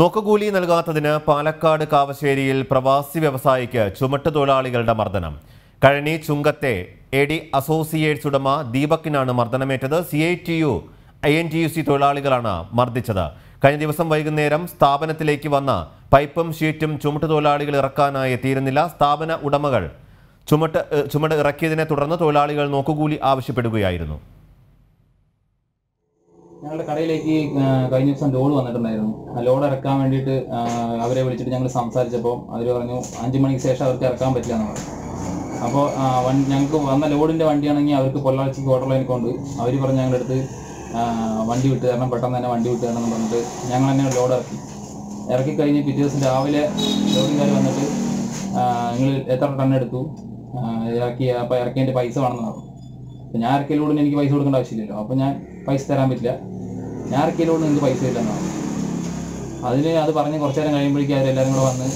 നോക്കുകൂലി നൽകാത്തതിന് പാലക്കാട് കാവശ്ശേരിയിൽ പ്രവാസി വ്യവസായിക്ക് ചുമട്ടുതൊഴിലാളികളുടെ മർദ്ദനം. കഴിഞ്ഞി ചുങ്കത്തെ എ ഡി അസോസിയേറ്റ്സ് ഉടമ ദീപക്കിനാണ് മർദ്ദനമേറ്റത്. C I T U I N T U C തൊഴിലാളികളാണ് മർദ്ദിച്ചത്. കഴിഞ്ഞ ദിവസം വൈകുന്നേരം സ്ഥാപനത്തിലേക്ക് വന്ന പൈപ്പും ഷീറ്റും ചുമട്ട് തൊഴിലാളികൾ ഇറക്കാനായി തീരുന്നില്ല സ്ഥാപന ഉടമകൾ ചുമട്ട് ചുമട് ഇറക്കിയതിനെ തുടർന്ന് തൊഴിലാളികൾ നോക്കുകൂലി ആവശ്യപ്പെടുകയായിരുന്നു. ഞങ്ങളുടെ കടയിലേക്ക് കഴിഞ്ഞ ദിവസം ലോഡ് വന്നിട്ടുണ്ടായിരുന്നു. ആ ലോഡ് ഇറക്കാൻ വേണ്ടിയിട്ട് അവരെ വിളിച്ചിട്ട് ഞങ്ങൾ സംസാരിച്ചപ്പോൾ അവർ പറഞ്ഞു അഞ്ച് മണിക്ക് ശേഷം അവർക്ക് ഇറക്കാൻ പറ്റില്ല എന്ന് പറഞ്ഞു. അപ്പോൾ ഞങ്ങൾക്ക് വന്ന ലോഡിന്റെ വണ്ടിയാണെങ്കിൽ അവർക്ക് പൊള്ളാഴ്ച ലൈനിൽ കൊണ്ട് അവർ പറഞ്ഞു ഞങ്ങളുടെ അടുത്ത് വണ്ടി വിട്ട് തരണം പെട്ടെന്ന് തന്നെ വണ്ടി വിട്ട് തരണം എന്ന് പറഞ്ഞിട്ട് ഞങ്ങൾ തന്നെ ലോഡ് ഇറക്കി. ഇറക്കി കഴിഞ്ഞ് പിറ്റേ ദിവസം രാവിലെ ലോഡിന്റെ വന്നിട്ട് നിങ്ങൾ എത്ര ടൺ എടുത്തു? ഇറക്കി അപ്പോൾ ഇറക്കിയതിന്റെ പൈസ വേണമെന്ന് പറഞ്ഞു. ഞാൻ ലോഡിന് എനിക്ക് പൈസ കൊടുക്കേണ്ട ആവശ്യമില്ലല്ലോ. അപ്പോൾ ഞാൻ പൈസ തരാൻ പറ്റില്ല. ഞാൻ ഇറക്കിയതിലൂടെ നിങ്ങൾക്ക് പൈസ പറഞ്ഞു അതിന് അത് പറഞ്ഞ് കുറച്ച് നേരം കഴിയുമ്പോഴേക്കും അവരെല്ലാവരും കൂടെ വന്ന്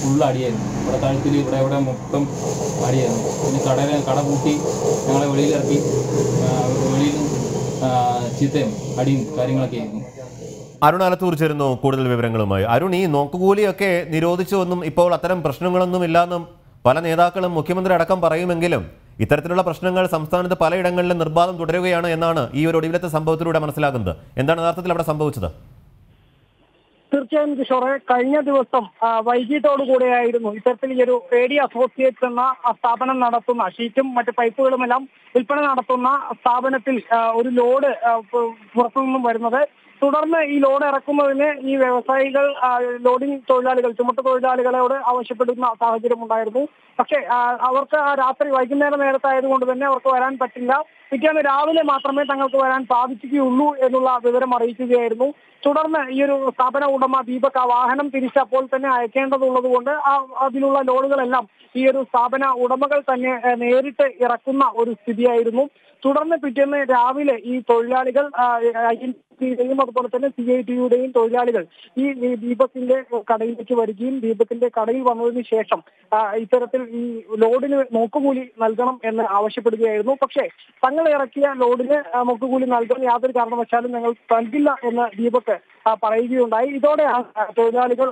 ഫുൾ അടിയായിരുന്നു. ഇവിടെ കഴുത്തിൽ ഇവിടെ ഇവിടെ മൊത്തം അടിയായിരുന്നു. പിന്നെ കടയിലെ കട പൂട്ടി ഞങ്ങളെ വെളിയിലിറക്കി വെളിയിൽ ചീത്തയും അടിയും കാര്യങ്ങളൊക്കെ ആയിരുന്നു. അരുൺ അലത്തൂർ ചേരുന്നു കൂടുതൽ വിവരങ്ങളുമായി. അരുൺ ഈ നോക്കുകൂലിയൊക്കെ നിരോധിച്ചുവെന്നും ഇപ്പോൾ അത്തരം പ്രശ്നങ്ങളൊന്നും ഇല്ലാന്നും പല നേതാക്കളും മുഖ്യമന്ത്രി അടക്കം പറയുമെങ്കിലും ഇത്തരത്തിലുള്ള പ്രശ്നങ്ങൾ സംസ്ഥാനത്ത് പലയിടങ്ങളിലും നിർബാധം തുടരുകയാണ് എന്നാണ് ഈ ഒരു ഒടുവിലത്തെ സംഭവത്തിലൂടെ മനസ്സിലാകുന്നത്. എന്താണ് യഥാർത്ഥത്തിൽ അവിടെ സംഭവിച്ചത്? തീർച്ചയായും കിഷോറെ കഴിഞ്ഞ ദിവസം വൈകിട്ടോടുകൂടിയായിരുന്നു ഇത്തരത്തിൽ ഈ ഒരു എ അസോസിയേറ്റ്സ് എന്ന സ്ഥാപനം നടത്തുന്ന ഷീറ്റും മറ്റു പൈപ്പുകളുമെല്ലാം വിൽപ്പന നടത്തുന്ന സ്ഥാപനത്തിൽ ഒരു ലോഡ് പുറത്തുനിന്നും വരുന്നത് തുടർന്ന് ഈ ലോഡ് ഇറക്കുന്നതിന് ഈ വ്യവസായികൾ ലോഡിംഗ് തൊഴിലാളികൾ ചുമട്ട് തൊഴിലാളികളോട് ആവശ്യപ്പെടുന്ന സാഹചര്യം ഉണ്ടായിരുന്നു. പക്ഷേ അവർക്ക് ആ രാത്രി വൈകുന്നേരം നേരത്തായതുകൊണ്ട് തന്നെ അവർക്ക് വരാൻ പറ്റില്ല. പിറ്റേന്ന് രാവിലെ മാത്രമേ തങ്ങൾക്ക് വരാൻ സാധിക്കുകയുള്ളൂ എന്നുള്ള വിവരം അറിയിക്കുകയായിരുന്നു. തുടർന്ന് ഈ ഒരു സ്ഥാപന ഉടമ ദീപക് ആ വാഹനം തിരിച്ചപ്പോൾ തന്നെ അയക്കേണ്ടതുള്ളത് കൊണ്ട് ആ അതിലുള്ള ലോഡുകളെല്ലാം ഈ ഒരു സ്ഥാപന ഉടമകൾ തന്നെ നേരിട്ട് ഇറക്കുന്ന ഒരു സ്ഥിതിയായിരുന്നു. തുടർന്ന് പിറ്റേന്ന് രാവിലെ ഈ തൊഴിലാളികൾ ഐഎൻസിയുടെയും അതുപോലെ തന്നെ സി ഐ ടിയുടെയും തൊഴിലാളികൾ ഈ ദീപത്തിന്റെ കടയിലേക്ക് വരികയും ദീപത്തിന്റെ കടയിൽ വന്നതിന് ശേഷം ഇത്തരത്തിൽ ഈ ലോഡിന് നോക്കുകൂലി നൽകണം എന്ന് ആവശ്യപ്പെടുകയായിരുന്നു. പക്ഷേ തങ്ങൾ ഇറക്കിയ ലോഡിന് നോക്കുകൂലി നൽകാൻ യാതൊരു കാരണവശാലും ഞങ്ങൾ നൽകില്ല എന്ന് ദീപക് പറയുകയുണ്ടായി. ഇതോടെ ആ, തൊഴിലാളികൾ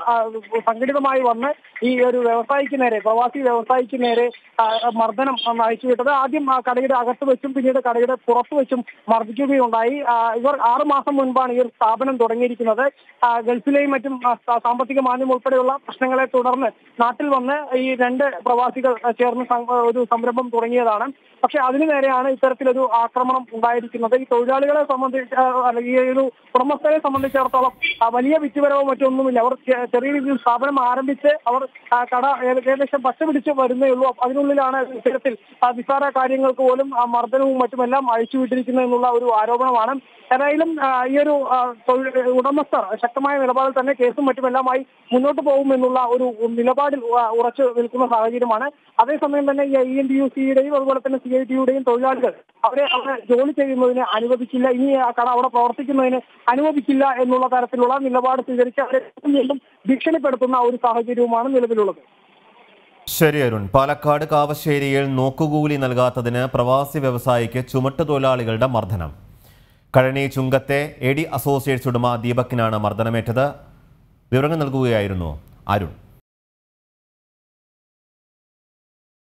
സംഘടിതമായി വന്ന് ഈ ഒരു വ്യവസായിക്ക് നേരെ പ്രവാസി വ്യവസായിക്ക് നേരെ മർദ്ദനം അയച്ചുവിട്ടത് ആദ്യം കടയുടെ അകത്ത് വെച്ചും പിന്നീട് കടയുടെ പുറത്തു വെച്ചും മർദ്ദിക്കുകയുണ്ടായി. ഇവർ ആറു മാസം മുൻപാണ് ഈ ഒരു സ്ഥാപനം തുടങ്ങിയിരിക്കുന്നത്. ഗൾഫിലെയും മറ്റും സാമ്പത്തിക മാന്യം ഉൾപ്പെടെയുള്ള പ്രശ്നങ്ങളെ തുടർന്ന് നാട്ടിൽ വന്ന് ഈ രണ്ട് പ്രവാസികൾ ചേർന്ന് ഒരു സംരംഭം തുടങ്ങിയതാണ്. പക്ഷെ അതിനു നേരെയാണ് ഇത്തരത്തിലൊരു ആക്രമണം ഉണ്ടായിരിക്കുന്നത്. ഈ തൊഴിലാളികളെ സംബന്ധിച്ച് അല്ലെങ്കിൽ ഈ ഒരു ഉടമസ്ഥരെ സംബന്ധിച്ചിടത്തോളം വലിയ വിറ്റുവരവോ മറ്റൊന്നുമില്ല. അവർ ചെറിയ രീതിയിൽ സ്ഥാപനം ആരംഭിച്ച് അവർ കട ഏക- ഏകദേശം പച്ച പിടിച്ച് വരുന്നേ ഉള്ളൂ. അതിനുള്ളിലാണ് ഇത്തരത്തിൽ നിസ്സാര കാര്യങ്ങൾക്ക് പോലും മർദ്ദനവും മറ്റുമെല്ലാം അഴിച്ചുവിട്ടിരിക്കുന്നത് എന്നുള്ള ഒരു ആരോപണമാണ്. ഏതായാലും ഈ ഒരു ഉടമസ്ഥർ ശക്തമായ നിലപാടിൽ തന്നെ കേസും മറ്റുമെല്ലാമായി മുന്നോട്ട് പോകുമെന്നുള്ള ഒരു നിലപാടിൽ ഉറച്ചു നിൽക്കുന്ന സാഹചര്യമാണ്. അതേസമയം തന്നെ ഈ ഐ എൻ ടി യു സിയുടെയും അതുപോലെ തന്നെ സി ഐ ടിയുടെയും തൊഴിലാളികൾ അവരെ അവിടെ ജോലി ചെയ്യുന്നതിന് അനുവദിക്കില്ല ഇനി ആ കട അവിടെ പ്രവർത്തിക്കുന്നതിന് അനുവദിക്കില്ല എന്നുള്ള തരത്തിലുള്ള നിലപാട് സ്വീകരിച്ച് അവരെ വീണ്ടും ഭീഷണിപ്പെടുത്തുന്ന ഒരു സാഹചര്യവുമാണ് നിലവിലുള്ളത്. ശരി അരുൺ. പാലക്കാട് കാവശ്ശേരിയിൽ നോക്കുകൂലി നൽകാത്തതിന് പ്രവാസി വ്യവസായിക്ക് ചുമട്ടുതൊഴിലാളികളുടെ മർദ്ദനം. കഴനി ചുങ്കത്തെ എ ഡി അസോസിയേറ്റ്സ് ഉടമ ദീപക്കിനാണ് മർദ്ദനമേറ്റത്. വിവരങ്ങൾ നൽകുകയായിരുന്നു അരുൺ.